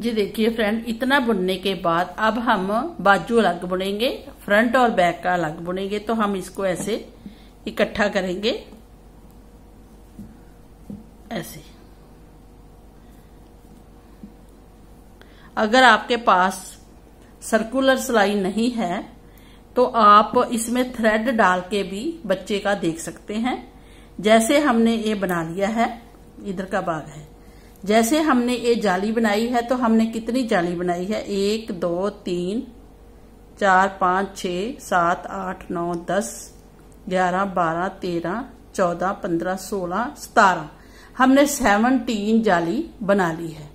जी देखिए फ्रेंड इतना बुनने के बाद अब हम बाजू अलग बुनेंगे फ्रंट और बैक का अलग बुनेंगे तो हम इसको ऐसे इकट्ठा करेंगे। ऐसे। अगर आपके पास सर्कुलर सिलाई नहीं है तो आप इसमें थ्रेड डाल के भी बच्चे का देख सकते हैं। जैसे हमने ये बना लिया है, इधर का भाग है। जैसे हमने ये जाली बनाई है तो हमने कितनी जाली बनाई है? एक, दो, तीन, चार, पाँच छ सात, आठ, नौ, दस, ग्यारह, बारह, तेरह, चौदह, पंद्रह, सोलह, सतारह। हमने सेवनटीन जाली बना ली है।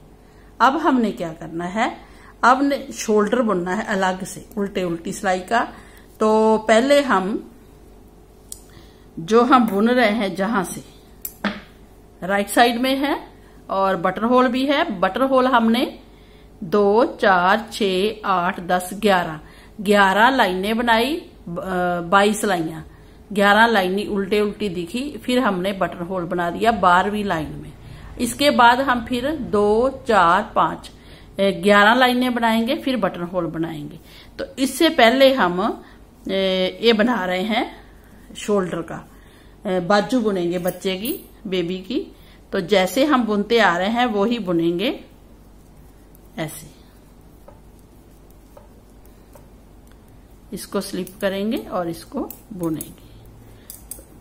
अब हमने क्या करना है? अब ने शोल्डर बुनना है अलग से उल्टे उल्टी सिलाई का। तो पहले हम, जो हम बुन रहे हैं जहाँ से? राइट साइड में है। और बटर होल भी है। बटर होल हमने दो, चार छ आठ, दस, ग्यारह। ग्यारह लाइनें बनाई बाईस लाइया। ग्यारह लाइनें उल्टे उल्टी दिखी, फिर हमने बटर होल बना दिया बारहवीं लाइन में। इसके बाद हम फिर दो, चार, पाँच ग्यारह लाइनें बनाएँगे, फिर बटन होल बनाएँगे। तो इससे पहले हम ये बना रहे हैं शोल्डर का। बाजू बुनेंगे बच्चे की, बेबी की। तो जैसे हम बुनते आ रहे हैं वो ही बुनेंगे। ऐसे। इसको स्लिप करेंगे और इसको बुनेंगे।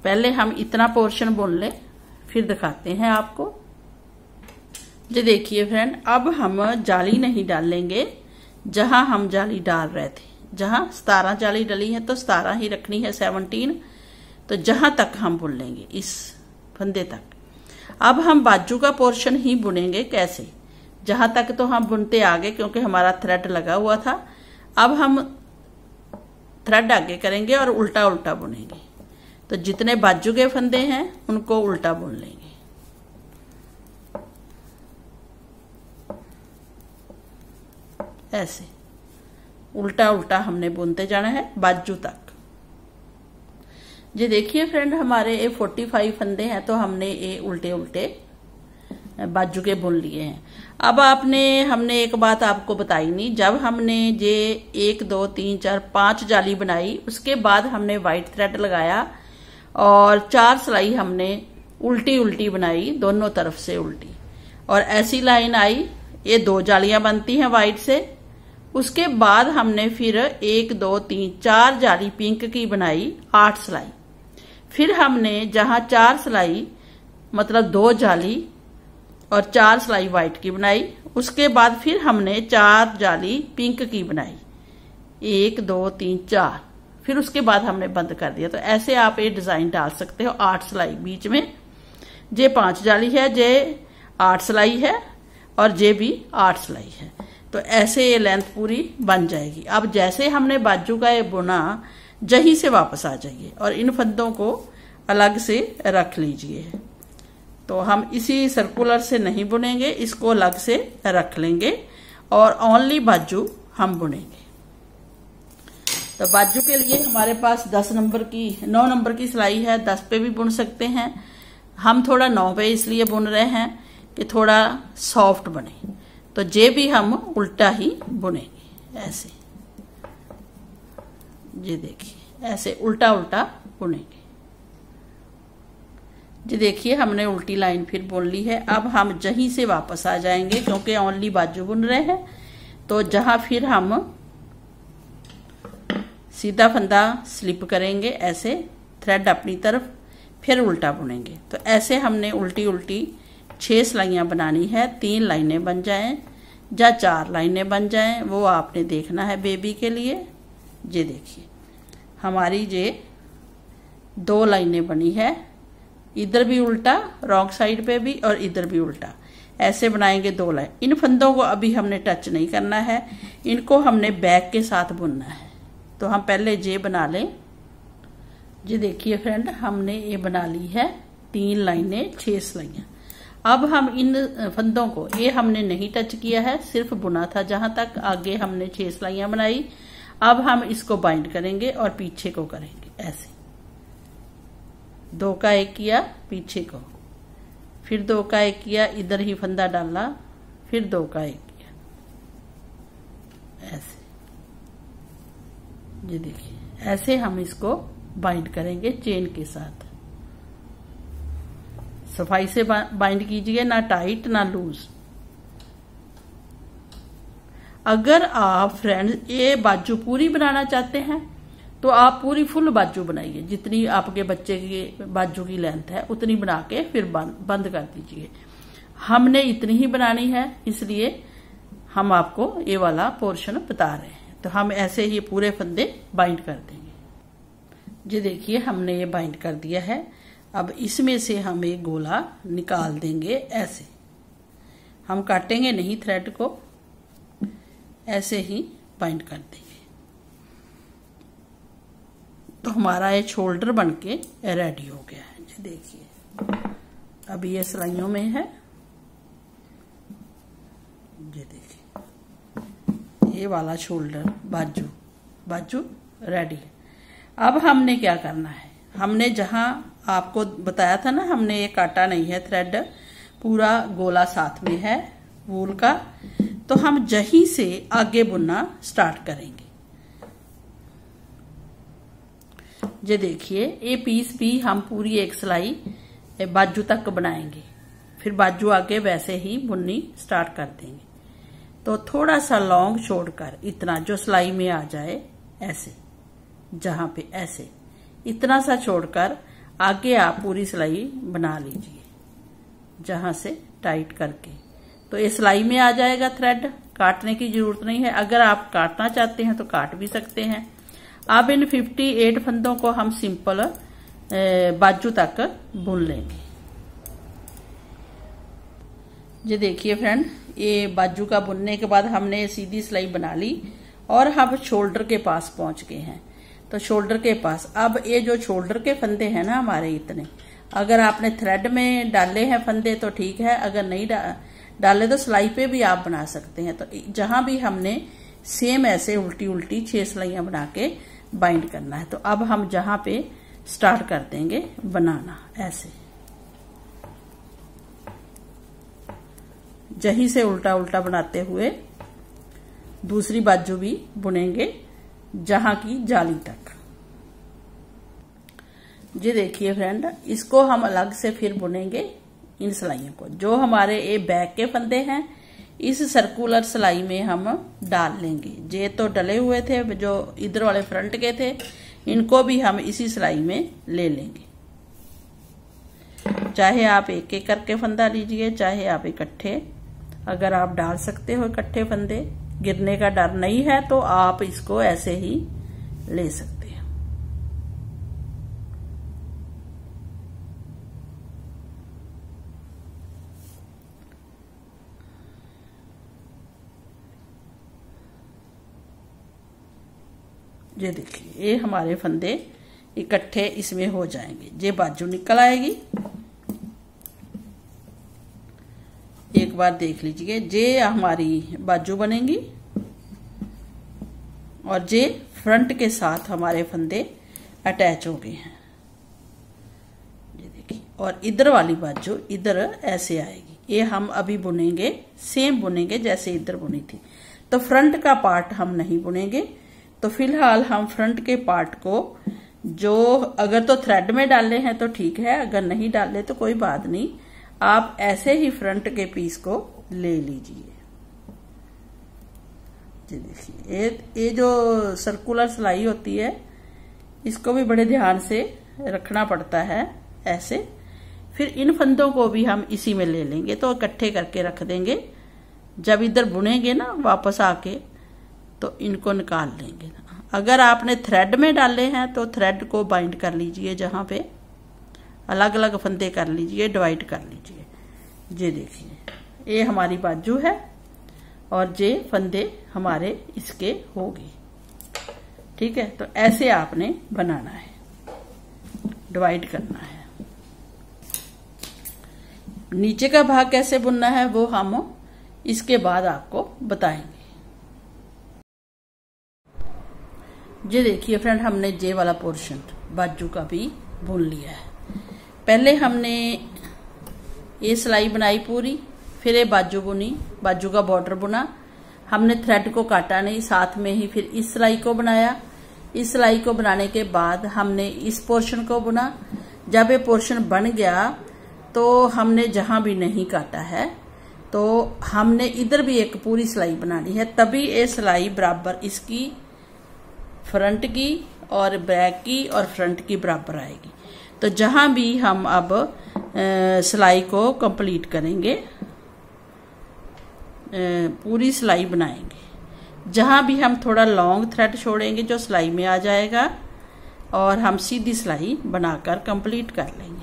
पहले हम इतना पोर्शन बुन ले, फिर दिखाते हैं आपको। जी देखिए फ्रेंड अब हम जाली नहीं डालेंगे। जहाँ हम जाली डाल रहे थे, जहाँ सतारह जाली डली है तो सतारह ही रखनी है सेवनटीन तो जहाँ तक हम बुन लेंगे, इस फंदे तक। अब हम बाजू का पोर्शन ही बुनेंगे कैसे? जहाँ तक तो हम बुनते आगे, क्योंकि हमारा थ्रेड लगा हुआ था। अब हम थ्रेड आगे करेंगे और उल्टा उल्टा बुनेंगे। तो जितने बाजू के फंदे हैं, उनको उल्टा बुन लेंगे। ऐसे। उल्टा उल्टा हमने बुनते जाना है बाजू तक। जी देखिए फ्रेंड हमारे ये फोर्टी फाइव फंदे हैं तो हमने ये उल्टे उल्टे बाजू के बुन लिए हैं। अब आपने, हमने एक बात आपको बताई नहीं। जब हमने ये एक, दो, तीन, चार, पाँच जाली बनाई, उसके बाद हमने व्हाइट थ्रेड लगाया और चार सिलाई हमने उल्टी उल्टी बनाई, दोनों तरफ़ से उल्टी। और ऐसी लाइन आई, ये दो जालियाँ बनती हैं व्हाइट से। उसके बाद हमने फिर एक, दो, तीन, चार जाली पिंक की बनाई, आठ सिलाई। फिर हमने जहाँ चार सिलाई मतलब दो जाली और चार सिलाई व्हाइट की बनाई। उसके बाद फिर हमने चार जाली पिंक की बनाई। एक, दो, तीन, चार। फिर उसके बाद हमने बंद कर दिया। तो ऐसे आप ये डिज़ाइन डाल सकते हो आठ सिलाई बीच में। जे पाँच जाली है, जे आठ सिलाई है और जे भी आठ सिलाई है। तो ऐसे ये लेंथ पूरी बन जाएगी। अब जैसे हमने बाजू का ये बुना जही से वापस आ जाइए और इन फंदों को अलग से रख लीजिए। तो हम इसी सर्कुलर से नहीं बुनेंगे, इसको अलग से रख लेंगे और ओनली बाजू हम बुनेंगे। तो बाजू के लिए हमारे पास 10 नंबर की 9 नंबर की सिलाई है 10 पे भी बुन सकते हैं। हम थोड़ा 9 पे इसलिए बुन रहे हैं कि थोड़ा सॉफ्ट बने। तो जे भी हम उल्टा ही बुनेंगे, ऐसे। ये देखिए। ऐसे उल्टा उल्टा बुनेंगे। जी देखिए, हमने उल्टी लाइन फिर बुन ली है। अब हम जहीं से वापस आ जाएँगे, क्योंकि ओनली बाजू बुन रहे हैं। तो जहाँ फिर हम सीधा फंदा स्लिप करेंगे, ऐसे थ्रेड अपनी तरफ़, फिर उल्टा बुनेंगे। तो ऐसे हमने उल्टी उल्टी छह सिलाइयाँ बनानी है, तीन लाइनें बन जाएँ, या चार लाइनें बन जाएँ, वो आपने देखना है बेबी के लिए। ये देखिए। हमारी ये दो लाइनें बनी है। इधर भी उल्टा, रॉन्ग साइड पे भी और इधर भी उल्टा। ऐसे बनाएँगे दो लाइन। इन फंदों को अभी हमने टच नहीं करना है। इनको हमने बैक के साथ बुनना है। तो हम पहले जे बना लें। जी देखिए फ्रेंड हमने ये बना ली है तीन लाइनें, छह सिलाइयाँ। अब हम इन फंदों को, ये हमने नहीं टच किया है, सिर्फ़ बुना था जहाँ तक आगे हमने छह सिलाइयाँ बनाई। अब हम इसको बाइंड करेंगे और पीछे को करेंगे, ऐसे। दो का एक किया, पीछे को। फिर दो का एक किया, इधर ही फंदा डाला, फिर दो का एक किया। ऐसे। ये देखिए, ऐसे हम इसको बाइंड करेंगे चेन के साथ। सफ़ाई से बाइंड कीजिए, ना टाइट ना लूज अगर आप फ्रेंड्स ये बाजू पूरी बनाना चाहते हैं तो आप पूरी फुल बाजू बनाइए। जितनी आपके बच्चे की बाजू की लेंथ है, उतनी बना के फिर बंद कर दीजिए। हमने इतनी ही बनानी है, इसलिए हम आपको ये वाला पोर्शन बता रहे हैं। तो हम ऐसे ही पूरे फंदे बाइंड कर देंगे। जी देखिए, हमने ये बाइंड कर दिया है। अब इसमें से हम एक गोला निकाल देंगे ऐसे। हम काटेंगे नहीं थ्रेड को। ऐसे ही बाइंड कर देंगे। तो हमारा ये शोल्डर बन के रेडी हो गया है। जी देखिए अब ये सिलाइयों में है। ये देखिए, ये वाला शोल्डर बाजू बाजू रेडी है। अब हमने क्या करना है? हमने जहाँ आपको बताया था ना, हमने ये काटा नहीं है थ्रेड पूरा गोला साथ में है। वूल का तो हम जहीं से आगे बुनना स्टार्ट करेंगे। ये देखिए, ये पीस भी हम पूरी एक सिलाई बाजू तक बनाएँगे। फिर बाजू आगे वैसे ही बुननी स्टार्ट कर देंगे। तो थोड़ा सा लॉन्ग छोड़कर इतना जो सिलाई में आ जाए, ऐसे, जहाँ पे ऐसे, इतना सा छोड़कर आगे आप पूरी सिलाई बना लीजिए, जहाँ से टाइट करके। तो ये सिलाई में आ जाएगा थ्रेड काटने की ज़रूरत नहीं है। अगर आप काटना चाहते हैं तो काट भी सकते हैं। अब इन 58 फंदों को हम सिंपल बाजू तक बुन लेंगे। ये देखिए फ्रेंड ये बाजू का बुनने के बाद हमने सीधी सिलाई बना ली और हम शोल्डर के पास पहुँच गए हैं। तो शोल्डर के पास, अब ये जो शोल्डर के फंदे हैं ना हमारे इतने, अगर आपने थ्रेड में डाले हैं फंदे तो ठीक है, अगर नहीं डाले तो सिलाई पे भी आप बना सकते हैं। तो जहाँ भी हमने सेम ऐसे उल्टी उल्टी छह सिलाइयाँ बना के बाइंड करना है। तो अब हम जहाँ पे स्टार्ट कर देंगे बनाना, ऐसे। जही से उल्टा उल्टा बनाते हुए दूसरी बाजू भी बुनेंगे, जहाँ की जाली तक। जी देखिए फ्रेंड, इसको हम अलग से फिर बुनेंगे। इन सिलाइयों को। जो हमारे ये बैक के फंदे हैं, इस सर्कुलर सिलाई में हम डाल लेंगे। जे तो डले हुए थे, जो इधर वाले फ्रंट के थे, इनको भी हम इसी सिलाई में ले लेंगे। चाहे आप एक एक करके फंदा लीजिए, चाहे आप इकट्ठे। अगर आप डाल सकते हो इकट्ठे फंदे, गिरने का डर नहीं है तो आप इसको ऐसे ही ले सकते ये देखिए, ये हमारे फंदे इकट्ठे इसमें हो जाएँगे। ये बाजू निकल आएगी। एक बार देख लीजिए, जे हमारी बाजू बनेगी और जे फ्रंट के साथ हमारे फंदे अटैच हो गए हैं। ये देखिए, और इधर वाली बाजू इधर ऐसे आएगी। ये हम अभी बुनेंगे, सेम बुनेंगे जैसे इधर बुनी थी। तो फ्रंट का पार्ट हम नहीं बुनेंगे तो फ़िलहाल हम फ्रंट के पार्ट को, जो अगर तो थ्रेड में डाले हैं तो ठीक है, अगर नहीं डाले तो कोई बात नहीं। आप ऐसे ही फ्रंट के पीस को ले लीजिए। जी देखिए, ये ये जो सर्कुलर सिलाई होती है, इसको भी बड़े ध्यान से रखना पड़ता है, ऐसे। फिर इन फंदों को भी हम इसी में ले लेंगे तो इकट्ठे करके रख देंगे। जब इधर बुनेंगे ना, वापस आके तो इनको निकाल लेंगे अगर आपने थ्रेड में डाले हैं तो थ्रेड को बाइंड कर लीजिए जहाँ पे अलग अलग फंदे कर लीजिए डिवाइड कर लीजिए। ये देखिए, ये हमारी बाजू है और ये फंदे हमारे इसके होगी ठीक है तो ऐसे आपने बनाना है डिवाइड करना है। नीचे का भाग कैसे बुनना है, वो हम इसके बाद आपको बताएँगे। ये देखिए फ्रेंड हमने जे वाला पोर्शन बाजू का भी बुन लिया है। पहले हमने ये सिलाई बनाई पूरी, फिर ये बाजू बुनी, बाजू का बॉर्डर बुना। हमने थ्रेड को काटा नहीं, साथ में ही फिर इस सिलाई को बनाया। इस सिलाई को बनाने के बाद हमने इस पोर्शन को बुना। जब ये पोर्शन बन गया तो हमने जहाँ भी नहीं काटा है तो हमने इधर भी एक पूरी सिलाई बनानी है। तभी ये सिलाई बराबर इसकी फ्रंट की और बैक की और फ्रंट की बराबर आएगी। तो जहाँ भी हम अब सिलाई को कंप्लीट करेंगे पूरी सिलाई बनाएँगे। जहाँ भी हम थोड़ा लॉन्ग थ्रेड छोड़ेंगे, जो सिलाई में आ जाएगा, और हम सीधी सिलाई बनाकर कंप्लीट कर लेंगे।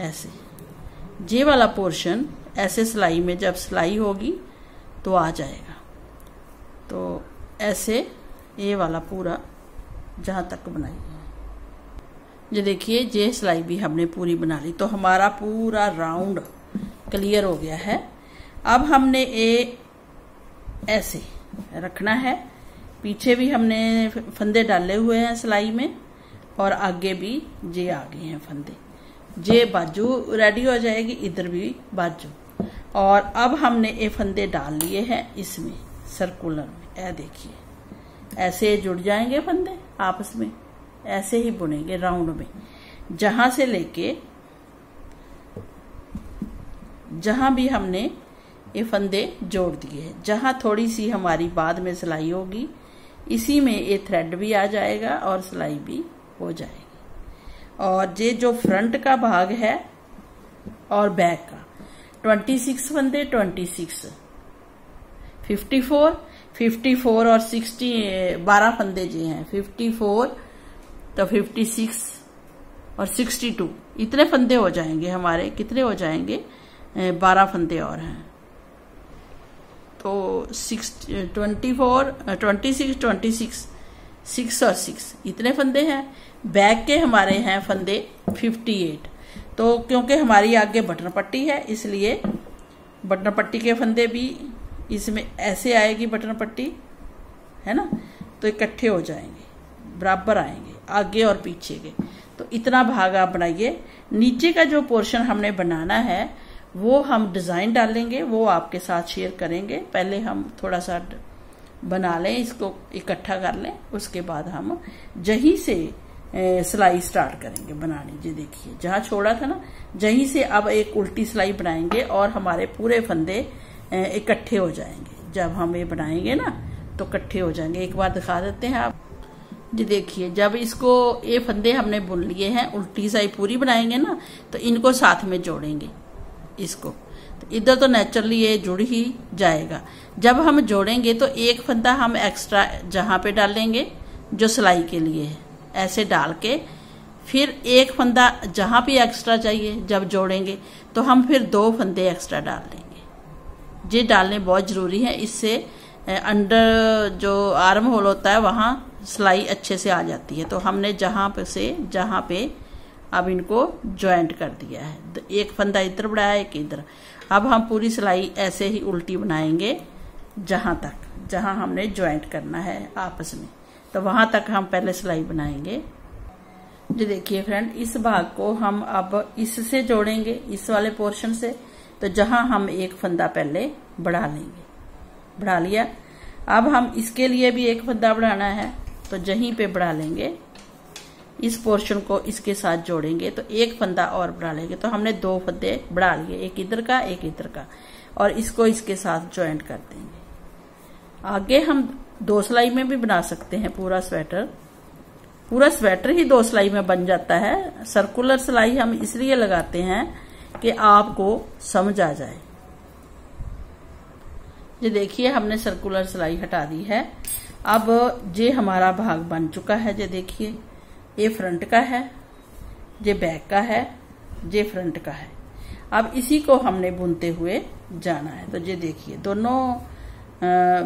ऐसे। जे वाला पोर्शन, ऐसे सिलाई में जब सिलाई होगी तो आ जाएगा। तो ऐसे ये वाला पूरा जहाँ तक बनाई है। ये देखिए, ये सिलाई भी हमने पूरी बना ली। तो हमारा पूरा राउंड क्लियर हो गया है। अब हमने ये ऐसे रखना है। पीछे भी हमने फंदे डाले हुए हैं सिलाई में, और आगे भी जे आ गए हैं फंदे। जे बाजू रेडी हो जाएगी, इधर भी बाजू। और अब हमने ये फंदे डाल लिए हैं इसमें सर्कुलर में। ऐ देखिए। ऐसे जुड़ जाएँगे फंदे आपस में, ऐसे ही बुनेंगे राउंड में। जहाँ से लेके, जहाँ भी हमने ये फंदे जोड़ दिए हैं। जहाँ थोड़ी सी हमारी बाद में सिलाई होगी, इसी में ये थ्रेड भी आ जाएगा और सिलाई भी हो जाएगी। और ये जो फ्रंट का भाग है और बैक का 26 फंदे 26 54 54 और 60 बारह फंदे जी हैं। 54 तो 56 और 62 इतने फंदे हो जाएँगे हमारे। कितने हो जाएँगे? बारह फंदे और हैं। तो six twenty four twenty six twenty six six और सिक्स इतने फंदे हैं। बैक के हमारे हैं फंदे फिफ्टी एट तो क्योंकि हमारी आगे बटन पट्टी है, इसलिए बटन पट्टी के फंदे भी इसमें ऐसे आएगी बटन पट्टी, है ना? तो इकट्ठे हो जाएँगे, बराबर आएँगे, आगे और पीछे के। तो इतना भाग आप बनाइए। नीचे का जो पोर्शन हमने बनाना है, वो हम डिज़ाइन डालेंगे, वो आपके साथ शेयर करेंगे। पहले हम थोड़ा सा बना लें, इसको इकट्ठा कर लें, उसके बाद हम जही से सिलाई स्टार्ट करेंगे बनाने। जी देखिए, जहाँ छोड़ा था ना, जहीं से अब एक उल्टी सिलाई बनाएँगे और हमारे पूरे फंदे इकट्ठे हो जाएँगे। जब हम ये बनाएँगे ना तो इकट्ठे हो जाएँगे। एक बार दिखा देते हैं आप। जी देखिए, जब इसको, ये फंदे हमने बुन लिए हैं, उल्टी सिलाई पूरी बनाएँगे ना तो इनको साथ में जोड़ेंगे इसको। तो इधर तो नेचुरली ये जुड़ ही जाएगा। जब हम जोड़ेंगे तो एक फंदा हम एक्स्ट्रा जहाँ पे डालेंगे, जो सिलाई के लिए है, ऐसे डाल के। फिर एक फंदा जहाँ भी एक्स्ट्रा चाहिए, जब जोड़ेंगे तो हम फिर दो फंदे एक्स्ट्रा डाल लेंगे ये डालने बहुत ज़रूरी है। इससे अंडर जो आर्म होल होता है, वहाँ सिलाई अच्छे से आ जाती है। तो हमने जहाँ पे से, जहाँ पे अब इनको ज्वाइंट कर दिया है। एक फंदा इधर बढ़ाया, एक इधर। अब हम पूरी सिलाई ऐसे ही उल्टी बनाएँगे, जहाँ तक, जहाँ हमने ज्वाइंट करना है आपस में। तो वहाँ तक हम पहले सिलाई बनाएँगे। जो, देखिए फ्रेंड, इस भाग को हम अब इससे जोड़ेंगे, इस वाले पोर्शन से। तो जहाँ हम एक फंदा पहले बढ़ा लेंगे। बढ़ा लिया। अब हम इसके लिए भी एक फंदा बढ़ाना है तो जहीं पे बढ़ा लेंगे। इस पोर्शन को इसके साथ जोड़ेंगे तो एक फंदा और बढ़ा लेंगे। तो हमने दो फंदे बढ़ा लिए, एक इधर का, एक इधर का, और इसको इसके साथ ज्वाइंट कर देंगे। आगे हम दो सिलाई में भी बना सकते हैं पूरा स्वेटर पूरा स्वेटर ही दो सिलाई में बन जाता है। सर्कुलर सिलाई हम इसलिए लगाते हैं कि आपको समझ आ जाए। ये देखिए, हमने सर्कुलर सिलाई हटा दी है। अब ये हमारा भाग बन चुका है, ये देखिए। ये फ्रंट का है, ये बैक का है, ये फ्रंट का है। अब इसी को हमने बुनते हुए जाना है। तो ये देखिए, दोनों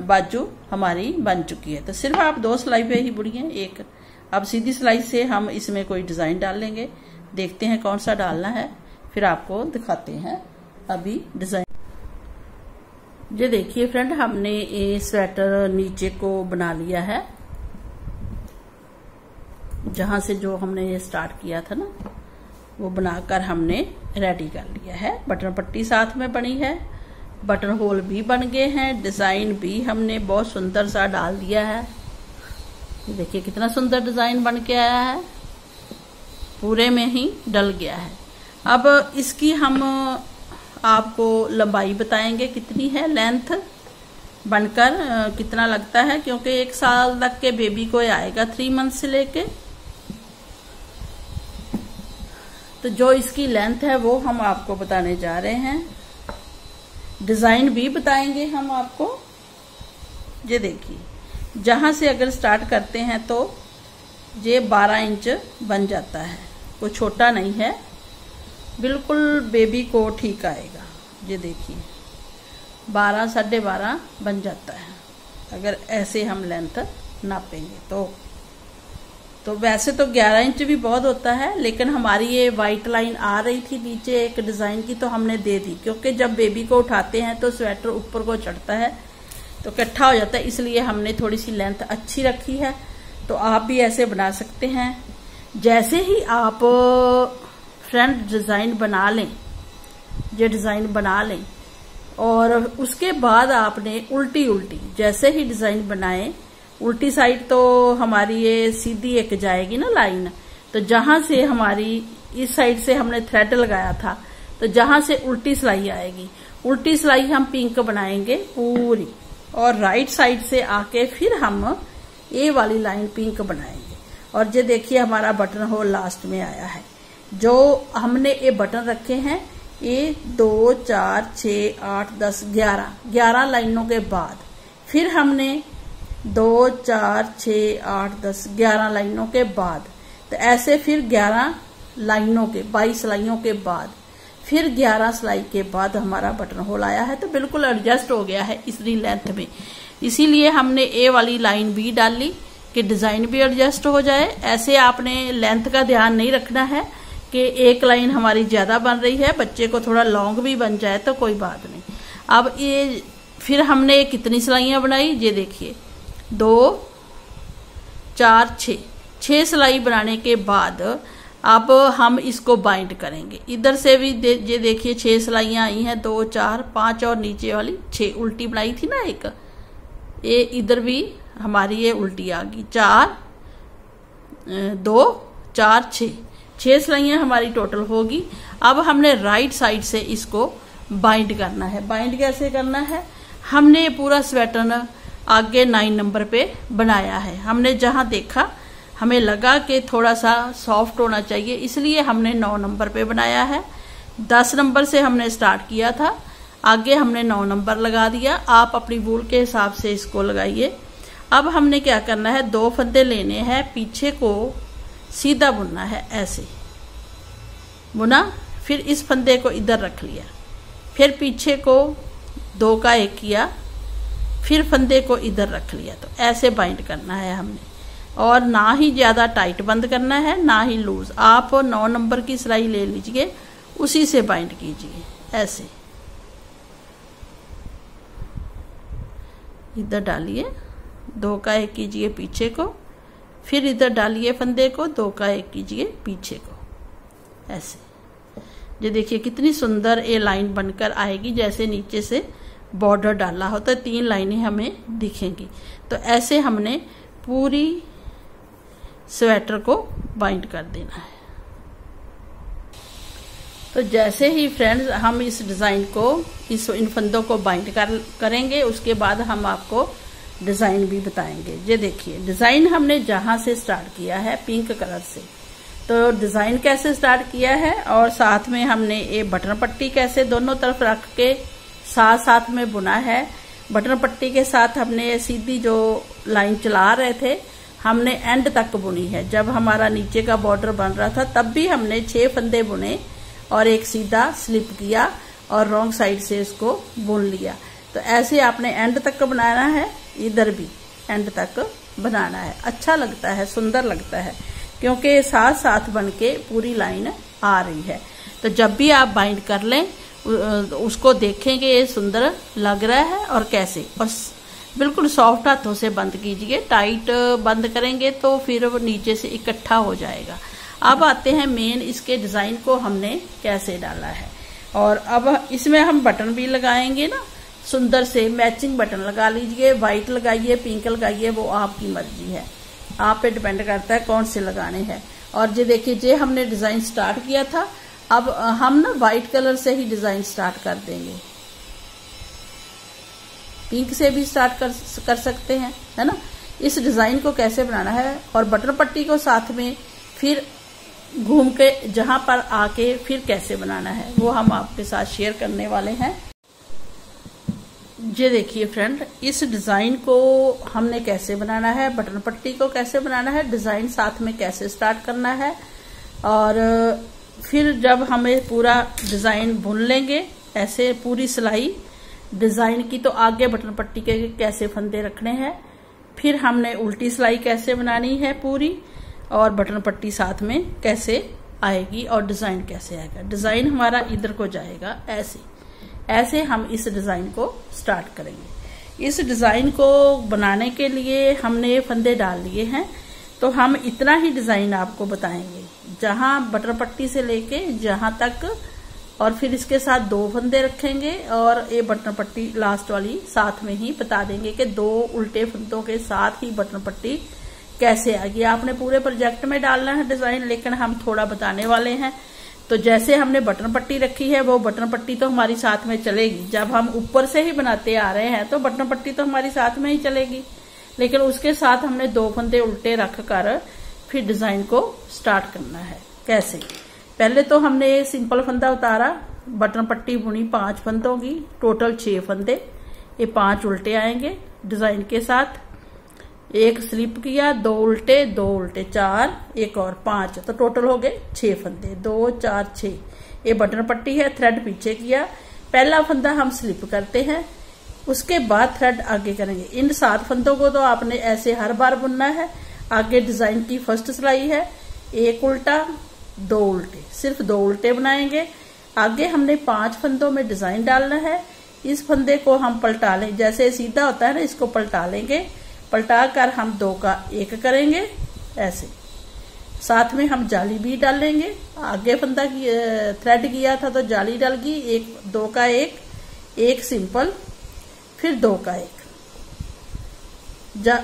बाजू हमारी बन चुकी है। तो सिर्फ़ आप दो सिलाई पे ही बुनिए, एक। अब सीधी सिलाई से हम इसमें कोई डिज़ाइन डाल लेंगे। देखते हैं कौन सा डालना है। फिर आपको दिखाते हैं अभी डिज़ाइन ये देखिए फ्रेंड हमने ये स्वेटर नीचे को बना लिया है। जहाँ से जो हमने ये स्टार्ट किया था ना, वो बनाकर हमने रेडी कर लिया है। बटन पट्टी साथ में बनी है। बटन होल भी बन गए हैं। डिज़ाइन भी हमने बहुत सुंदर सा डाल दिया है। देखिए कितना सुंदर डिज़ाइन बन के आया है। पूरे में ही डल गया है। अब इसकी हम आपको लंबाई बताएँगे, कितनी है लेंथ बनकर कितना लगता है? क्योंकि एक साल तक के बेबी को आएगा थ्री मंथ से लेके। तो जो इसकी लेंथ है, वो हम आपको बताने जा रहे हैं। डिज़ाइन भी बताएँगे हम आपको। ये देखिए, जहाँ से अगर स्टार्ट करते हैं तो ये 12 इंच बन जाता है। कोई छोटा नहीं है। बिल्कुल बेबी को ठीक आएगा। ये देखिए। बारह, साढ़े बारह बन जाता है। अगर ऐसे हम लेंथ नापेंगे तो। तो वैसे तो 11 इंच भी बहुत होता है, लेकिन हमारी ये वाइट लाइन आ रही थी नीचे एक डिज़ाइन की तो हमने दे दी। क्योंकि जब बेबी को उठाते हैं तो स्वेटर ऊपर को चढ़ता है तो इकट्ठा हो जाता है, इसलिए हमने थोड़ी सी लेंथ अच्छी रखी है। तो आप भी ऐसे बना सकते हैं। जैसे ही आप फ्रंट डिज़ाइन बना लें। ये डिज़ाइन बना लें। और उसके बाद आपने उल्टी उल्टी जैसे ही डिज़ाइन बनाए, उल्टी साइड तो हमारी ये सीधी एक जाएगी ना लाइन तो जहाँ से हमारी, इस साइड से हमने थ्रेड लगाया था तो जहाँ से उल्टी सिलाई आएगी। उल्टी सिलाई हम पिंक बनाएँगे पूरी। और राइट साइड से आके फिर हम ए वाली लाइन पिंक बनाएँगे। और ये देखिए हमारा बटन होल लास्ट में आया है। जो हमने ये बटन रखे हैं, ये दो, चार छ आठ, दस, ग्यारह। ग्यारह लाइनों के बाद फिर हमने दो, चार छ आठ, दस, ग्यारह लाइनों के बाद तो ऐसे फिर ग्यारह लाइनों के, बाईस सिलाइयों के बाद, फिर ग्यारह सिलाई के बाद हमारा बटन होल आया है तो बिल्कुल एडजस्ट हो गया है इतनी लेंथ में। इसीलिए हमने ए वाली लाइन भी डाली कि डिज़ाइन भी एडजस्ट हो जाए। ऐसे आपने लेंथ का ध्यान नहीं रखना है कि एक लाइन हमारी ज़्यादा बन रही है बच्चे को थोड़ा लॉन्ग भी बन जाए तो कोई बात नहीं। अब ये फिर हमने कितनी सिलाइयाँ बनाई? ये देखिए। दो चार छ छह सिलाई बनाने के बाद अब हम इसको बाइंड करेंगे। इधर से भी दे, ये देखिए छह सिलाइयाँ आई हैं। दो चार पाँच और नीचे वाली। छह उल्टी बनाई थी ना एक। ये इधर भी हमारी ये उल्टी आ गई। चार दो चार छ छह सिलाइयाँ हमारी टोटल होगी। अब हमने राइट साइड से इसको बाइंड करना है। बाइंड कैसे करना है? हमने पूरा स्वेटर आगे नाइन नंबर पे बनाया है। हमने जहाँ देखा, हमें लगा कि थोड़ा सा सॉफ्ट होना चाहिए, इसलिए हमने नौ नंबर पे बनाया है। दस नंबर से हमने स्टार्ट किया था। आगे हमने नौ नंबर लगा दिया। आप अपनी वूल के हिसाब से इसको लगाइए। अब हमने क्या करना है? दो फंदे लेने हैं। पीछे को सीधा बुनना है, ऐसे। बुना, फिर इस फंदे को इधर रख लिया। फिर पीछे को दो का एक किया, फिर फंदे को इधर रख लिया। तो ऐसे बाइंड करना है हमने। और ना ही ज़्यादा टाइट बंद करना है, ना ही लूज। आप नौ नंबर की सिलाई ले लीजिए, उसी से बाइंड कीजिए, ऐसे। इधर डालिए, दो का एक कीजिए पीछे को फिर इधर डालिए फंदे को, दो का एक कीजिए पीछे को। ऐसे। ये देखिए, कितनी सुंदर ये लाइन बनकर आएगी, जैसे नीचे से बॉर्डर डाला है तीन लाइनें हमें दिखेंगी। तो ऐसे हमने पूरी स्वेटर को बाइंड कर देना है। तो जैसे ही फ्रेंड्स हम इस डिज़ाइन को, इस, इन फंदों को बाइंड कर, करेंगे, उसके बाद हम आपको डिज़ाइन भी बताएँगे। ये देखिए, डिज़ाइन हमने जहाँ से स्टार्ट किया है, पिंक कलर से। तो डिज़ाइन कैसे स्टार्ट किया है और साथ में हमने ये बटन पट्टी कैसे दोनों तरफ़ रख के साथ साथ में बुना है। बटन पट्टी के साथ हमने सीधी जो लाइन चला रहे थे, हमने एंड तक बुनी है। जब हमारा नीचे का बॉर्डर बन रहा था, तब भी हमने छह फंदे बुने और एक सीधा स्लिप किया और रॉन्ग साइड से इसको बुन लिया। तो ऐसे आपने एंड तक बनाना है। इधर भी एंड तक बनाना है। अच्छा लगता है, सुंदर लगता है, क्योंकि साथ साथ बन के पूरी लाइन आ रही है। तो जब भी आप बाइंड कर लें उसको देखेंगे ये सुंदर लग रहा है और कैसे। और बिल्कुल सॉफ्ट हाथों से बंद कीजिए। टाइट बंद करेंगे तो फिर वो नीचे से इकट्ठा हो जाएगा। अब आते हैं मेन इसके डिज़ाइन को हमने कैसे डाला है। और अब इसमें हम बटन भी लगाएँगे ना सुंदर से मैचिंग बटन लगा लीजिए व्हाइट लगाइए पिंक लगाइए, वो आपकी मर्ज़ी है। आप पे डिपेंड करता है कौन से लगाने हैं। और ये देखिए जे हमने डिज़ाइन स्टार्ट किया था। अब हम ना व्हाइट कलर से ही डिज़ाइन स्टार्ट कर देंगे। पिंक से भी स्टार्ट कर कर सकते हैं, है ना? इस डिज़ाइन को कैसे बनाना है? और बटर पट्टी को साथ में फिर घूम के, जहाँ पर आके फिर कैसे बनाना है, वो हम आपके साथ शेयर करने वाले हैं। ये देखिए फ्रेंड इस डिज़ाइन को हमने कैसे बनाना है, बटन पट्टी को कैसे बनाना है डिज़ाइन साथ में कैसे स्टार्ट करना है, और फिर जब हमें पूरा डिज़ाइन बुन लेंगे, ऐसे पूरी सिलाई डिज़ाइन की तो आगे बटन पट्टी के कैसे फंदे रखने हैं, फिर हमने उल्टी सिलाई कैसे बनानी है पूरी, और बटन पट्टी साथ में कैसे आएगी और डिज़ाइन कैसे आएगा। डिज़ाइन हमारा इधर को जाएगा, ऐसे। ऐसे हम इस डिज़ाइन को स्टार्ट करेंगे। इस डिज़ाइन को बनाने के लिए हमने फंदे डाल लिए हैं। तो हम इतना ही डिज़ाइन आपको बताएँगे। जहाँ बटर पट्टी से लेके जहाँ तक, और फिर इसके साथ दो फंदे रखेंगे, और ये बटन पट्टी लास्ट वाली साथ में ही बता देंगे कि दो उल्टे फंदों के साथ ही बटन पट्टी कैसे आएगी। आपने पूरे प्रोजेक्ट में डालना है डिज़ाइन लेकिन हम थोड़ा बताने वाले हैं। तो जैसे हमने बटन पट्टी रखी है, वो बटन पट्टी तो हमारी साथ में चलेगी। जब हम ऊपर से ही बनाते आ रहे हैं तो बटन पट्टी तो हमारी साथ में ही चलेगी। लेकिन उसके साथ हमने दो फंदे उल्टे रख कर फिर डिज़ाइन को स्टार्ट करना है। कैसे? पहले तो हमने सिंपल फंदा उतारा। बटन पट्टी बुनी पाँच फंदों की, टोटल छह फंदे। ये पाँच उल्टे आएँगे डिज़ाइन के साथ। एक स्लिप किया, दो उल्टे दो उल्टे चार, एक और पाँच। तो टोटल हो गए छह फंदे। दो, चार छ ये बटन पट्टी है थ्रेड पीछे किया। पहला फंदा हम स्लिप करते हैं। उसके बाद थ्रेड आगे करेंगे। इन सात फंदों को तो आपने ऐसे हर बार बुनना है। आगे डिज़ाइन की फ़र्स्ट सिलाई है। एक उल्टा, दो उल्टे। सिर्फ़ दो उल्टे बनाएँगे। आगे हमने पाँच फंदों में डिज़ाइन डालना है। इस फंदे को हम पलटा लें। जैसे सीधा होता है ना, इसको पलटा लेंगे। पलटा कर हम दो का एक करेंगे, ऐसे। साथ में हम जाली भी डालेंगे आगे फंदा थ्रेड किया था तो जाली डाल गई एक, दो का एक एक सिंपल फिर दो का एक।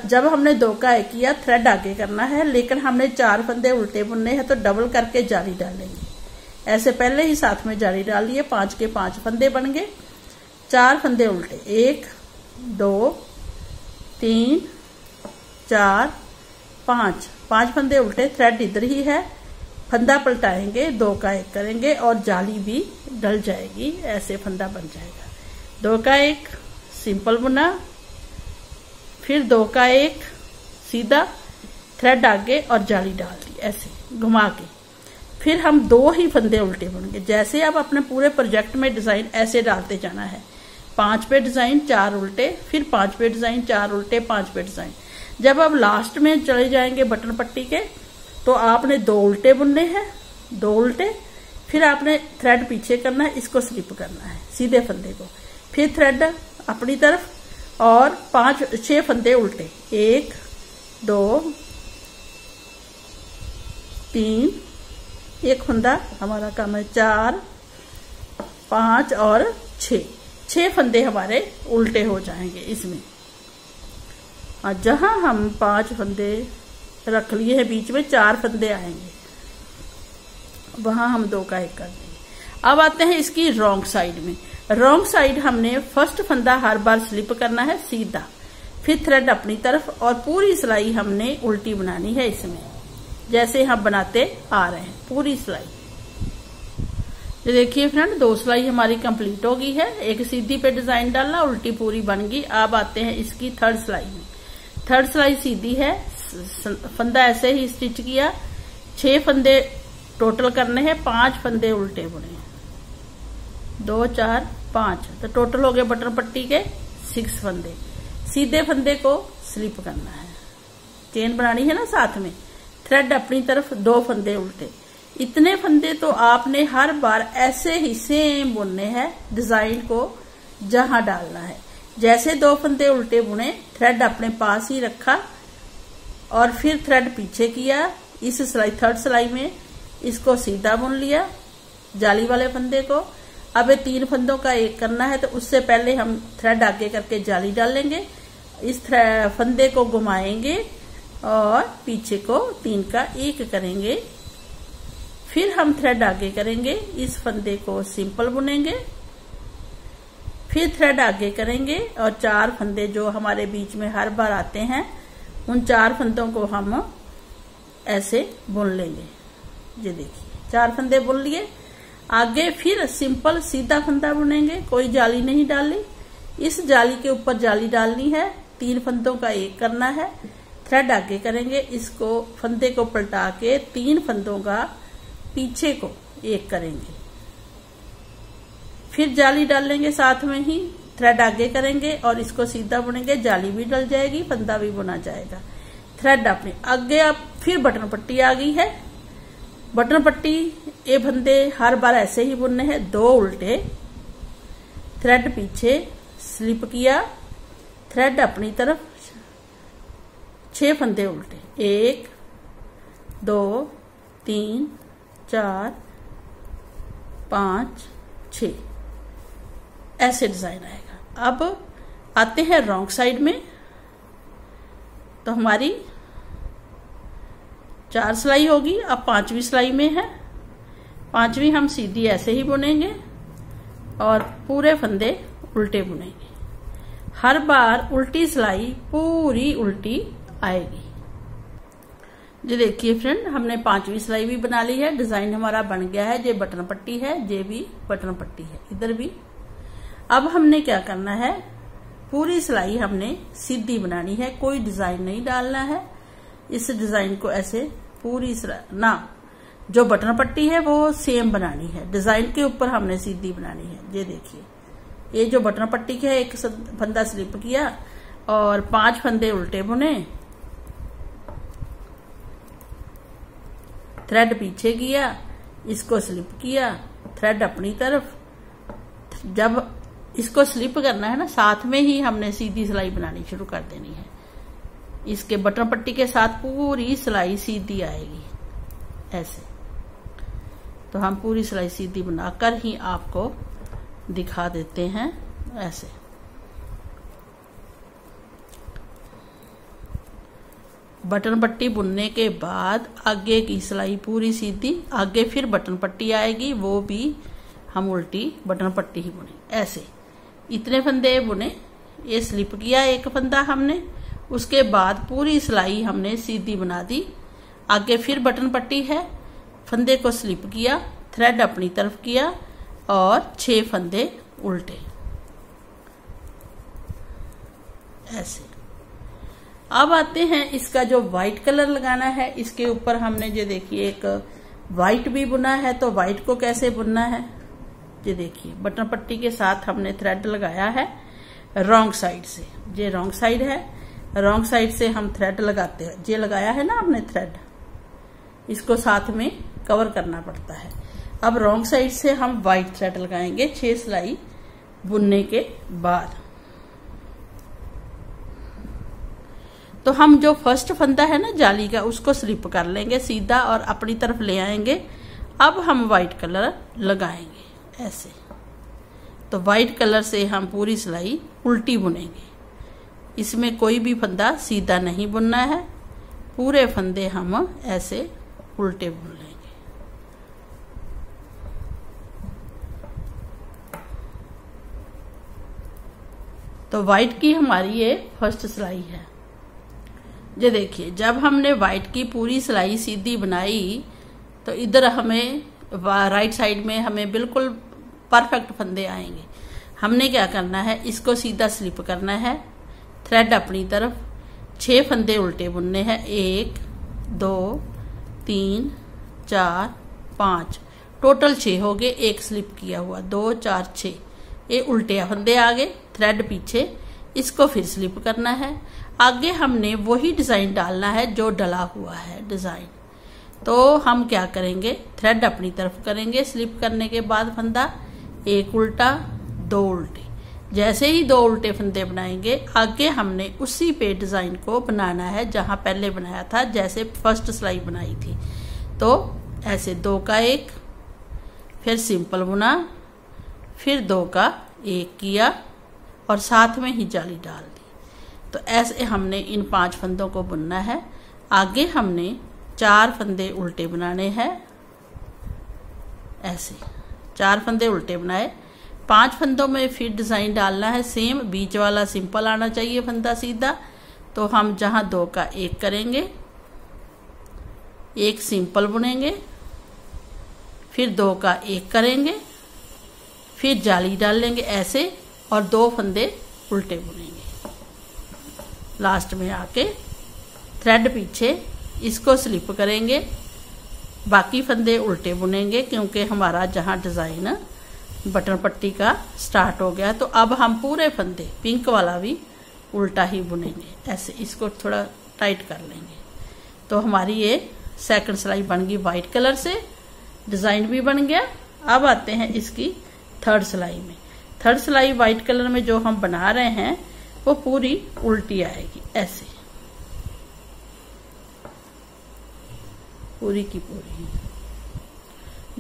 जब हमने दो का एक किया थ्रेड आगे करना है, लेकिन हमने चार फंदे उल्टे बुनने हैं तो डबल करके जाली डालेंगे। ऐसे पहले ही साथ में जाली डाल लिए, पाँच के पाँच फंदे बन गए। चार फंदे उल्टे, एक, दो, तीन चार, पाँच। पाँच फंदे उल्टे थ्रेड इधर ही है। फंदा पलटाएँगे, दो का एक करेंगे और जाली भी डल जाएगी, ऐसे फंदा बन जाएगा। दो का एक सिंपल बुना। फिर दो का एक, सीधा। थ्रेड आगे और जाली डाल दी, ऐसे, घुमा के। फिर हम दो ही फंदे उल्टे बुनेंगे। जैसे आप अपने पूरे प्रोजेक्ट में डिज़ाइन ऐसे डालते जाना है। पाँच पे डिज़ाइन चार उल्टे। फिर पाँच पे डिज़ाइन चार उल्टे, पाँच पे डिज़ाइन जब आप लास्ट में चले जाएँगे बटन पट्टी के तो आपने दो उल्टे बुनने हैं, दो उल्टे, फिर आपने थ्रेड पीछे करना है, इसको स्लिप करना है, सीधे फंदे को। फिर थ्रेड अपनी तरफ़ और पाँच, छह फंदे उल्टे। एक, दो, तीन, एक फंदा हमारा काम है, चार, पाँच और छ छह फंदे हमारे उल्टे हो जाएँगे इसमें। और जहाँ हम पाँच फंदे रख लिए हैं, बीच में चार फंदे आएँगे। वहाँ हम दो का एक कर देंगे। अब आते हैं इसकी रॉन्ग साइड में। रॉन्ग साइड हमने फ़र्स्ट फंदा हर बार स्लिप करना है, सीधा। फिर थ्रेड अपनी तरफ़ और पूरी सिलाई हमने उल्टी बनानी है इसमें। जैसे हम बनाते आ रहे हैं, पूरी सिलाई। देखिए फ्रेंड, दो सिलाई हमारी कंप्लीट हो गई है। एक सीधी पे डिज़ाइन डालना, उल्टी पूरी बन गई। अब आते हैं इसकी थर्ड सिलाई में। थर्ड सिलाई सीधी है। फंदा ऐसे ही स्टिच किया। छह फंदे टोटल करने हैं, पाँच फंदे उल्टे बुने दो, चार, पाँच। तो टोटल हो गए बटन पट्टी के सिक्स फंदे। सीधे फंदे को स्लिप करना है। चेन बनानी है ना साथ में। थ्रेड अपनी तरफ़ दो फंदे उल्टे। इतने फंदे तो आपने हर बार ऐसे ही सेम बुनने हैं डिज़ाइन को जहाँ डालना है। जैसे दो फंदे उल्टे बुने थ्रेड अपने पास ही रखा और फिर थ्रेड पीछे किया। इस सिलाई थर्ड सिलाई में इसको सीधा बुन लिया, जाली वाले फंदे को। अब तीन फंदों का एक करना है तो उससे पहले हम थ्रेड आगे करके जाली डालेंगे इस फंदे को घुमाएँगे और पीछे को तीन का एक करेंगे। फिर हम थ्रेड आगे करेंगे। इस फंदे को सिंपल बुनेंगे। फिर थ्रेड आगे करेंगे और चार फंदे जो हमारे बीच में हर बार आते हैं, उन चार फंदों को हम ऐसे बुन लेंगे। ये देखिए, चार फंदे बुन लिए। आगे फिर सिंपल सीधा फंदा बुनेंगे, कोई जाली नहीं डाली इस जाली के ऊपर जाली डालनी है, तीन फंदों का एक करना है। थ्रेड आगे करेंगे, इसको, फंदे को पलटा के तीन फंदों का पीछे को एक करेंगे। फिर जाली डाल लेंगे साथ में ही थ्रेड आगे करेंगे और इसको सीधा बुनेंगे, जाली भी डल जाएगी फंदा भी बुना जाएगा। थ्रेड अपने आगे आप, फिर बटन पट्टी आ गई है। बटन पट्टी, ये फंदे हर बार ऐसे ही बुनने हैं, दो उल्टे। थ्रेड पीछे स्लिप किया। थ्रेड अपनी तरफ़, छह फंदे उल्टे। एक, दो, तीन, चार, पाँच छ ऐसे डिज़ाइन आएगा। अब आते हैं रॉन्ग साइड में। तो हमारी चार सिलाई होगी, अब पांचवी सिलाई में है। पांचवी हम सीधी ऐसे ही बुनेंगे और पूरे फंदे उल्टे बुनेंगे। हर बार उल्टी सिलाई पूरी उल्टी आएगी। जी देखिए फ्रेंड हमने पांचवी सिलाई भी बना ली है। डिज़ाइन हमारा बन गया है। ये बटन पट्टी है, ये भी बटन पट्टी है। इधर भी अब हमने क्या करना है? पूरी सिलाई हमने सीधी बनानी है, कोई डिज़ाइन नहीं डालना है। इस डिज़ाइन को ऐसे पूरी ना, जो बटन पट्टी है वो सेम बनानी है। डिज़ाइन के ऊपर हमने सीधी बनानी है। ये देखिए, ये जो बटन पट्टी के है एक फंदा स्लिप किया और पाँच फंदे उल्टे बुने, थ्रेड पीछे किया, इसको स्लिप किया, थ्रेड अपनी तरफ़, जब इसको स्लिप करना है ना, साथ में ही हमने सीधी सिलाई बनानी शुरू कर देनी है। इसके बटन पट्टी के साथ पूरी सिलाई सीधी आएगी, ऐसे। तो हम पूरी सिलाई सीधी बनाकर ही आपको दिखा देते हैं, ऐसे। बटन पट्टी बुनने के बाद आगे की सिलाई पूरी सीधी, आगे फिर बटन पट्टी आएगी, वो भी हम उल्टी बटन पट्टी ही बुने ऐसे। इतने फंदे बुने, ये स्लिप किया एक फंदा हमने, उसके बाद पूरी सिलाई हमने सीधी बना दी। आगे फिर बटन पट्टी है, फंदे को स्लिप किया थ्रेड अपनी तरफ़ किया और छह फंदे उल्टे। ऐसे। अब आते हैं इसका जो व्हाइट कलर लगाना है, इसके ऊपर हमने जो देखिए, एक व्हाइट भी बुना है तो व्हाइट को कैसे बुनना है? ये देखिए बटन पट्टी के साथ हमने थ्रेड लगाया है रॉन्ग साइड से। ये रॉन्ग साइड है। रॉन्ग साइड से हम थ्रेड लगाते हैं। ये लगाया है ना हमने थ्रेड इसको साथ में कवर करना पड़ता है। अब रॉन्ग साइड से हम व्हाइट थ्रेड लगाएँगे छह सिलाई बुनने के बाद। तो हम जो फ़र्स्ट फंदा है ना जाली का, उसको स्लिप कर लेंगे सीधा और अपनी तरफ़ ले आएँगे। अब हम व्हाइट कलर लगाएँगे। ऐसे। तो व्हाइट कलर से हम पूरी सिलाई उल्टी बुनेंगे। इसमें कोई भी फंदा सीधा नहीं बुनना है। पूरे फंदे हम ऐसे उल्टे बुन लेंगे। तो व्हाइट की हमारी ये फ़र्स्ट सिलाई है। ये देखिए, जब हमने व्हाइट की पूरी सिलाई सीधी बनाई तो इधर हमें राइट साइड में हमें बिल्कुल परफेक्ट फंदे आएँगे। हमने क्या करना है, इसको सीधा स्लिप करना है थ्रेड अपनी तरफ़। छह फंदे उल्टे बुनने हैं। एक, दो, तीन, चार, पाँच। टोटल छह हो गए, एक स्लिप किया हुआ। दो, चार छ ये उल्टे फंदे आ गए थ्रेड पीछे। इसको फिर स्लिप करना है। आगे हमने वही डिज़ाइन डालना है जो डला हुआ है डिज़ाइन तो हम क्या करेंगे थ्रेड अपनी तरफ़ करेंगे स्लिप करने के बाद फंदा। एक उल्टा, दो उल्टे। जैसे ही दो उल्टे फंदे बनाएँगे, आगे हमने उसी पे डिज़ाइन को बनाना है जहाँ पहले बनाया था, जैसे फ़र्स्ट सिलाई बनाई थी। तो ऐसे दो का एक, फिर सिंपल बुना, फिर दो का एक किया और साथ में ही जाली डाल दी। तो ऐसे हमने इन पाँच फंदों को बुनना है। आगे हमने चार फंदे उल्टे बनाने हैं। ऐसे। चार फंदे उल्टे बनाए। पाँच फंदों में फिर डिज़ाइन डालना है सेम, बीच वाला सिंपल आना चाहिए फंदा सीधा। तो हम जहाँ दो का एक करेंगे, एक सिंपल बुनेंगे, फिर दो का एक करेंगे, फिर जाली डाल लेंगे ऐसे और दो फंदे उल्टे बुनेंगे। लास्ट में आके थ्रेड पीछे, इसको स्लिप करेंगे। बाकी फंदे उल्टे बुनेंगे क्योंकि हमारा जहाँ डिज़ाइन बटन पट्टी का स्टार्ट हो गया तो अब हम पूरे फंदे पिंक वाला भी उल्टा ही बुनेंगे। ऐसे इसको थोड़ा टाइट कर लेंगे। तो हमारी ये सेकंड सिलाई बन गई व्हाइट कलर से डिज़ाइन भी बन गया। अब आते हैं इसकी थर्ड सिलाई में। थर्ड सिलाई व्हाइट कलर में जो हम बना रहे हैं, वो पूरी उल्टी आएगी, ऐसे। पूरी की पूरी।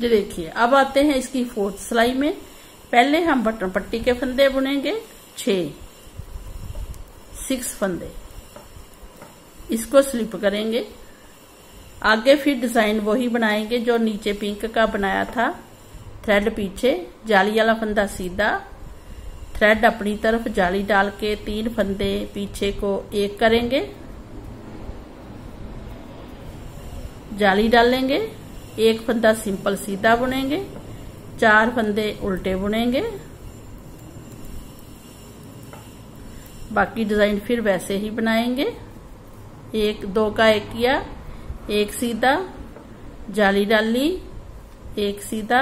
जी देखिए, अब आते हैं इसकी फोर्थ सिलाई में। पहले हम बटन पट्टी के फंदे बुनेंगे। छ सिक्स फंदे। इसको स्लिप करेंगे। आगे फिर डिज़ाइन वही बनाएँगे जो नीचे पिंक का बनाया था। थ्रेड पीछे, जाली वाला फंदा सीधा। थ्रेड अपनी तरफ़ जाली डाल के तीन फंदे पीछे को एक करेंगे। जाली डालेंगे एक फंदा सिंपल सीधा बुनेंगे। चार फंदे उल्टे बुनेंगे। बाकी डिज़ाइन फिर वैसे ही बनाएँगे। एक, दो का एक किया, एक सीधा, जाली डाली एक सीधा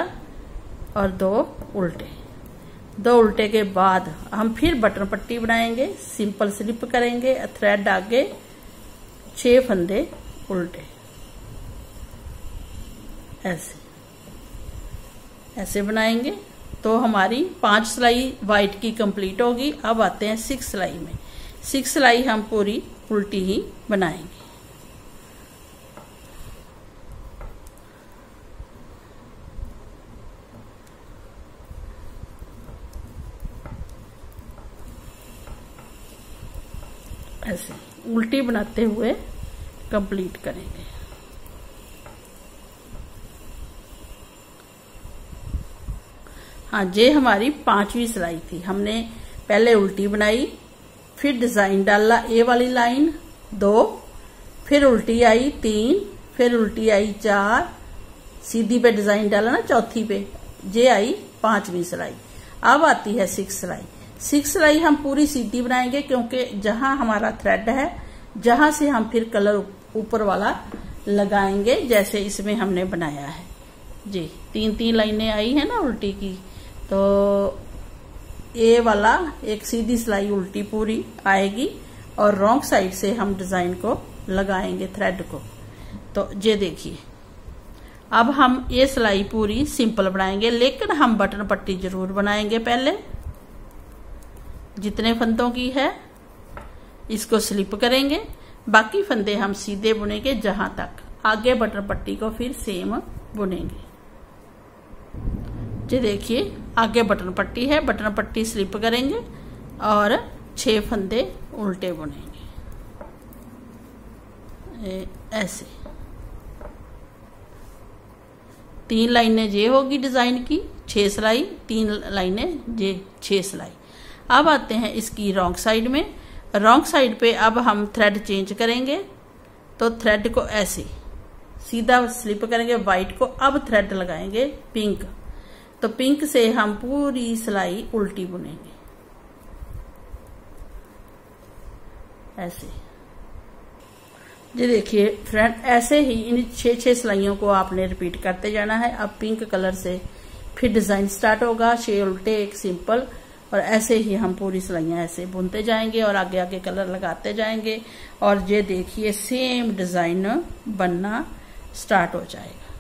और दो उल्टे। दो उल्टे के बाद हम फिर बटन पट्टी बनाएँगे, सिंपल स्लिप करेंगे थ्रेड आगे, छह फंदे उल्टे। ऐसे। ऐसे बनाएँगे तो हमारी पाँच सिलाई व्हाइट की कंप्लीट होगी। अब आते हैं सिक्स सिलाई में। सिक्स सिलाई हम पूरी उल्टी ही बनाएँगे। ऐसे, उल्टी बनाते हुए कंप्लीट करेंगे। हाँ ये हमारी पांचवी सिलाई थी। हमने पहले उल्टी बनाई, फिर डिज़ाइन डाला ए वाली लाइन दो, फिर उल्टी आई तीन, फिर उल्टी आई चार, सीधी पे डिज़ाइन डाला ना, चौथी पे। ये आई पांचवी सिलाई। अब आती है सिक्स सिलाई। सिक्स सिलाई हम पूरी सीधी बनाएँगे क्योंकि जहाँ हमारा थ्रेड है, जहाँ से हम फिर कलर ऊपर वाला लगाएँगे, जैसे इसमें हमने बनाया है। जी तीन तीन लाइनें आई है ना उल्टी की। तो ए वाला एक सीधी सिलाई उल्टी पूरी आएगी और रॉन्ग साइड से हम डिज़ाइन को लगाएँगे थ्रेड को। तो ये देखिए। अब हम ये सिलाई पूरी सिंपल बनाएँगे, लेकिन हम बटन पट्टी ज़रूर बनाएँगे पहले। जितने फंदों की है, इसको स्लिप करेंगे। बाकी फंदे हम सीधे बुनेंगे जहाँ तक। आगे बटन पट्टी को फिर सेम बुनेंगे। जी देखिए आगे बटन पट्टी है, बटन पट्टी स्लिप करेंगे और छह फंदे उल्टे बुनेंगे। ऐसे। तीन लाइनें ये होगी डिज़ाइन की, छह सिलाई, तीन लाइनें ये छह सिलाई। अब आते हैं इसकी रॉन्ग साइड में। रॉन्ग साइड पे अब हम थ्रेड चेंज करेंगे तो थ्रेड को ऐसे। सीधा स्लिप करेंगे व्हाइट को अब थ्रेड लगाएँगे पिंक तो पिंक से हम पूरी सिलाई उल्टी बुनेंगे। ऐसे। जी देखिए फ्रेंड ऐसे ही इन छह छह सिलाइयों को आपने रिपीट करते जाना है। अब पिंक कलर से फिर डिज़ाइन स्टार्ट होगा। छह उल्टे, एक सिंपल और ऐसे ही हम पूरी सिलाइयाँ ऐसे बुनते जाएँगे और आगे आगे कलर लगाते जाएँगे। और ये देखिए सेम डिज़ाइन बनना स्टार्ट हो जाएगा।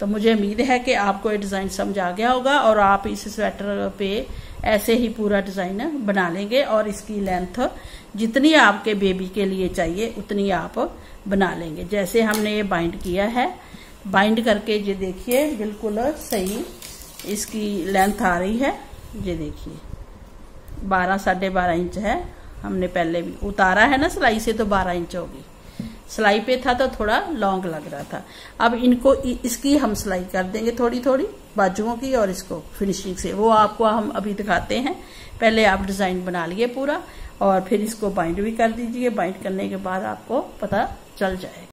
तो मुझे उम्मीद है कि आपको ये डिज़ाइन समझ आ गया होगा और आप इस स्वेटर पे ऐसे ही पूरा डिज़ाइन बना लेंगे और इसकी लेंथ जितनी आपके बेबी के लिए चाहिए, उतनी आप बना लेंगे। जैसे हमने ये बाइंड किया है, बाइंड करके ये देखिए, बिल्कुल सही इसकी लेंथ आ रही है। ये देखिए, बारह, साढ़े बारह इंच है। हमने पहले भी उतारा है ना, सिलाई से तो बारह इंच होगी। सिलाई पे था तो थोड़ा लॉन्ग लग रहा था। अब इनको इसकी हम सिलाई कर देंगे थोड़ी थोड़ी बाजुओं की और इसको फिनिशिंग से। वो आपको हम अभी दिखाते हैं। पहले आप डिज़ाइन बना लिए पूरा और फिर इसको बाइंड भी कर दीजिए। बाइंड करने के बाद आपको पता चल जाए।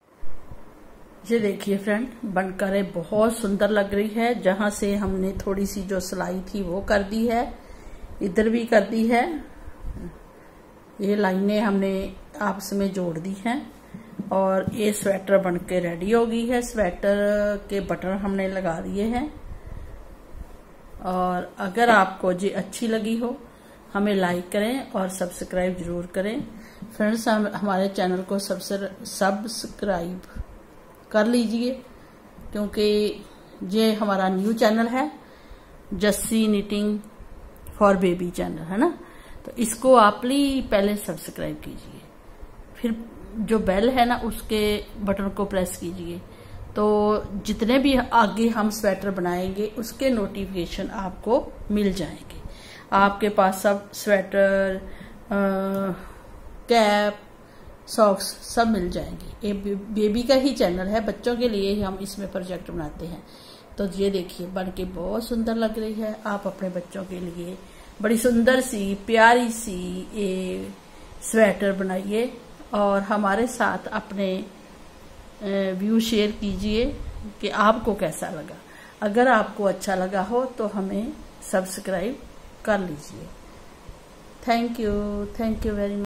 ये देखिए फ्रेंड बनकर बहुत सुंदर लग रही है। जहाँ से हमने थोड़ी सी जो सिलाई थी वो कर दी है। इधर भी कर दी है। ये लाइनें हमने आपस में जोड़ दी हैं। और ये स्वेटर बन के रेडी हो गई है। स्वेटर के बटन हमने लगा दिए हैं। और अगर आपको जी अच्छी लगी हो, हमें लाइक करें और सब्सक्राइब ज़रूर करें। फ्रेंड्स हम, हमारे चैनल को सबसे सब्सक्राइब कर लीजिए, क्योंकि ये हमारा न्यू चैनल है Jassi knitting for baby channel है ना? तो इसको आप ली, पहले सब्सक्राइब कीजिए। फिर जो बेल है ना, उसके बटन को प्रेस कीजिए। तो जितने भी आगे हम स्वेटर बनाएँगे, उसके नोटिफिकेशन आपको मिल जाएँगे। आपके पास सब स्वेटर कैप सॉक्स सब मिल जाएँगे। ये बेबी का ही चैनल है, बच्चों के लिए ही हम इसमें प्रोजेक्ट बनाते हैं। तो ये देखिए, बन के बहुत सुंदर लग रही है। आप अपने बच्चों के लिए बड़ी सुंदर सी, प्यारी सी ये स्वेटर बनाइए। और हमारे साथ अपने व्यू शेयर कीजिए कि आपको कैसा लगा। अगर आपको अच्छा लगा हो तो हमें सब्सक्राइब कर लीजिए। Thank you thank you very much